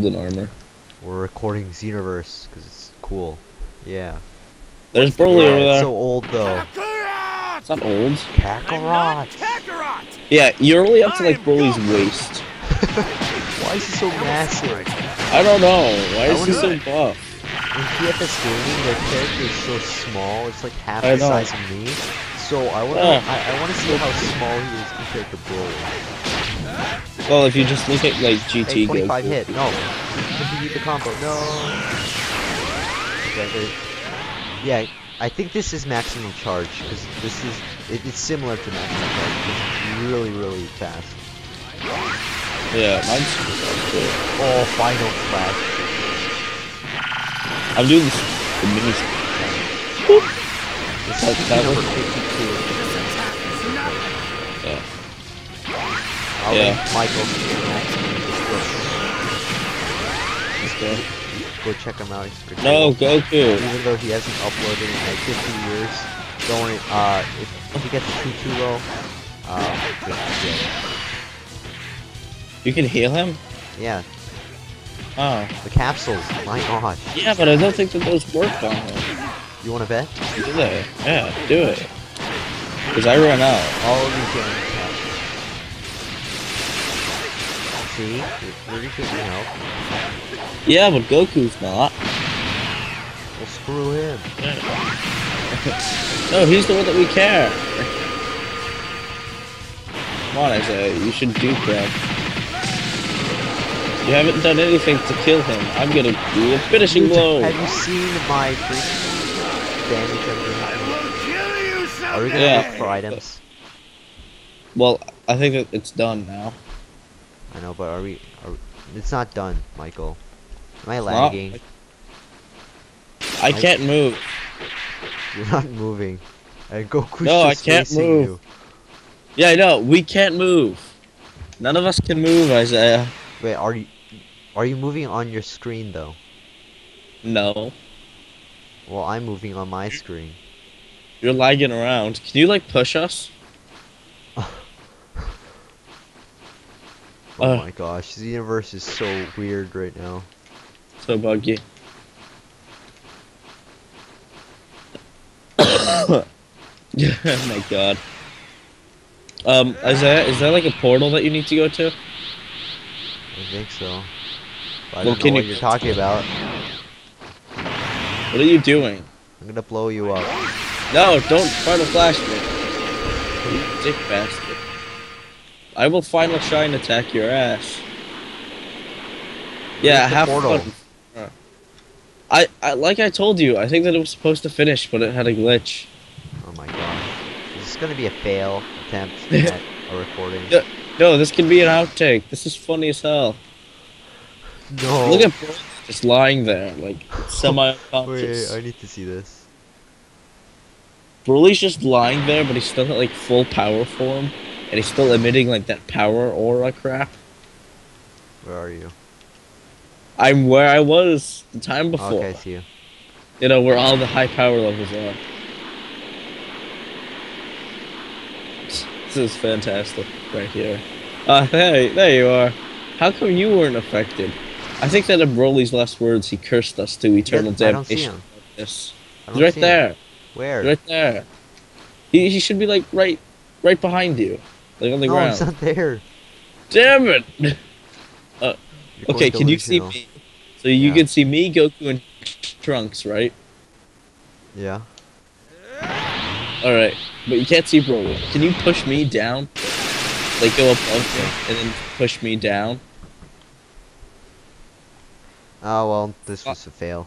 golden armor. We're recording Xenoverse because it's cool. Yeah. There's Broly Yeah, over it's there. so old though. It's not old. Kakarot. Kakarot. Yeah, you're only up to like Broly's waist. Why is he so massive? I don't know. Why is he so wonder- buff? In TFS Gaming, their character is so small. It's like half I the know. size of me. So I want to, Yeah. I, I want to see how small he is compared to Broly. Well, if you just look at like GT Hey, 25 hit. No. Continue the combo. No. There- yeah, I think this is maximum charge because this is it, it's similar to maximum charge. It's really really fast. Yeah, mine's super fast, too. Oh, final flash. I'm doing this the mini. This is number 52. I'll Yeah. let Michael Let's go. go check him out. He's pretty No, cool. Goku. Even though he hasn't uploaded in like 50 years, worry. Uh, if, if he gets too too low, uh, just. You can heal him? yeah, Oh. the capsules. My gosh. Yeah, but I don't think that those work on him. You want to bet? Do they? Yeah, do it. Because I ran out. All of these getting See, you're really getting help. Yeah, but Goku's not. Well, screw him. No, he's the one that we care. Come on, Isaiah, you should do crap. You haven't done anything to kill him. I'm gonna do a finishing blow. Have you seen my freaking damage I'm doing? Are we gonna Yeah. look for items? Well, I think that it's done now. I know, but are we? Are we it's not done, Michael. Am I lagging? I can't move. You're not moving. And Goku's No, I can't move. you. Yeah, I know. We can't move. None of us can move, Isaiah. Wait, are you? Are you moving on your screen though? No. Well, I'm moving on my screen. You're lagging around. Can you, like, push us? Oh Uh. my gosh, the universe is so weird right now. So buggy. yeah, oh my god. Um, Isaiah, is that like a portal that you need to go to? I think so. But Well, I don't know can what you- you're talking about. What are you doing? I'm gonna blow you up. No, don't try to flash me. You dick bastard. I will final shine attack your ass. Yeah, have portal? fun. I, I, like I told you, I think that it was supposed to finish, but it had a glitch. Oh my gosh. Is this gonna be a fail attempt at a recording? Yeah. No, this could be an outtake. This is funny as hell. No. Look at Broly just lying there, like semi Wait, unconscious. I need to see this. Broly's just lying there, but he's still at like full power form, and he's still emitting like that power aura crap. Where are you? I'm where I was the time before. Okay, I see you. You know where all the high power levels are. This is fantastic right here. Uh, hey, there you are. How come you weren't affected? I think that in Broly's last words, he cursed us to eternal see damnation. Yes, he's right see him. there. Where? Right there. He, he should be like right, right behind you, like on the no, ground. it's not there. Damn it! You're Okay, can you see me? So you Yeah. can see me, Goku, and Trunks, right? Yeah. All right, but you can't see Broly. Can you push me down? Like go up me and then push me down? Oh well, this Uh, was a fail.